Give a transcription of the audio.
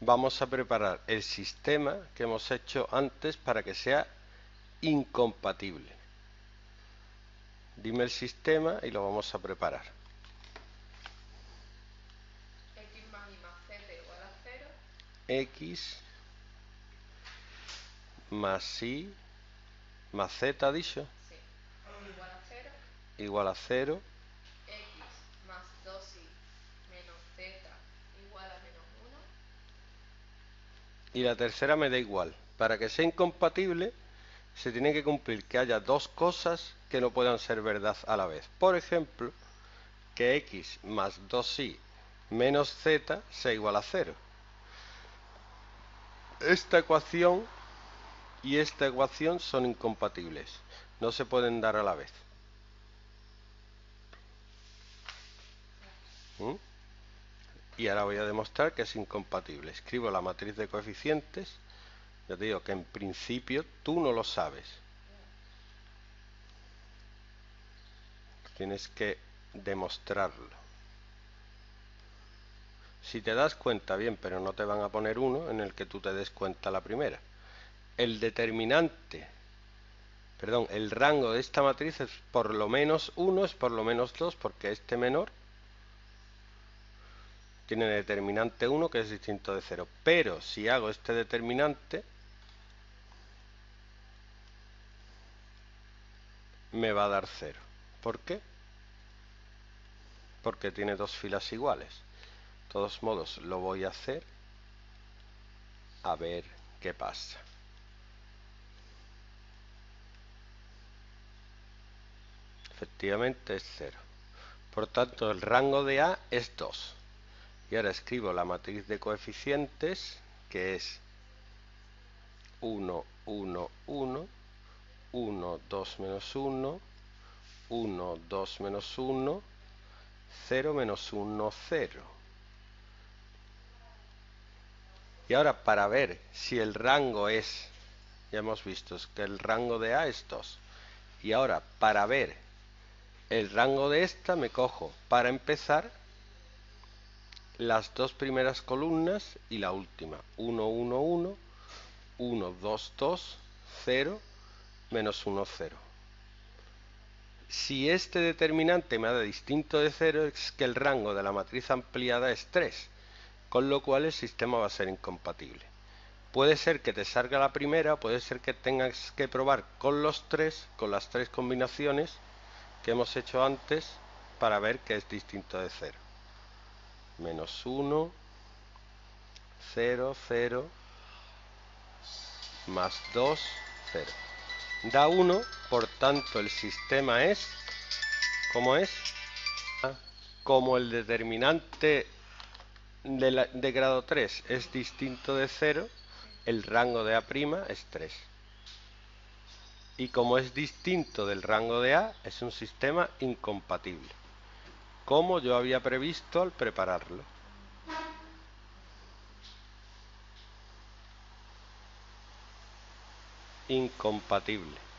vamos a preparar el sistema que hemos hecho antes para que sea incompatible. Dime el sistema y lo vamos a preparar. x más y más z igual a 0. x más y más z, ¿ha dicho? Sí. Igual a 0. Igual a 0. x más 2y menos z igual a menos 1. Y la tercera me da igual. Para que sea incompatible, se tiene que cumplir que haya dos cosas que no puedan ser verdad a la vez. Por ejemplo, que x más 2y menos z sea igual a 0. Esta ecuación y esta ecuación son incompatibles. No se pueden dar a la vez. ¿Mm? Y ahora voy a demostrar que es incompatible. Escribo la matriz de coeficientes. Ya te digo que en principio tú no lo sabes. Tienes que demostrarlo. Si te das cuenta, bien, pero no te van a poner uno en el que tú te des cuenta la primera. El determinante, perdón, el rango de esta matriz es por lo menos 1, es por lo menos 2, porque este menor tiene determinante 1 que es distinto de 0. Pero si hago este determinante, me va a dar 0. ¿Por qué? Porque tiene dos filas iguales. De todos modos, lo voy a hacer a ver qué pasa. Efectivamente es 0. Por tanto, el rango de A es 2. Y ahora escribo la matriz de coeficientes, que es 1, 1, 1, 1, 2 menos 1, 1, 2 menos 1, 0 menos 1, 0. Y ahora para ver si el rango es, ya hemos visto que el rango de A es 2. Y ahora para ver el rango de esta me cojo para empezar las dos primeras columnas y la última. 1, 1, 1, 1, 2, 2, 0, menos 1, 0. Si este determinante me da distinto de 0 es que el rango de la matriz ampliada es 3, con lo cual el sistema va a ser incompatible. Puede ser que te salga la primera, puede ser que tengas que probar con los tres, con las tres combinaciones que hemos hecho antes para ver que es distinto de 0 menos 1, 0, 0, más 2, 0. Da 1, por tanto el sistema es, ¿cómo es? Como el determinante de, la, de grado 3 es distinto de 0, el rango de A' es 3. Y como es distinto del rango de A, es un sistema incompatible como yo había previsto al prepararlo. Incompatible.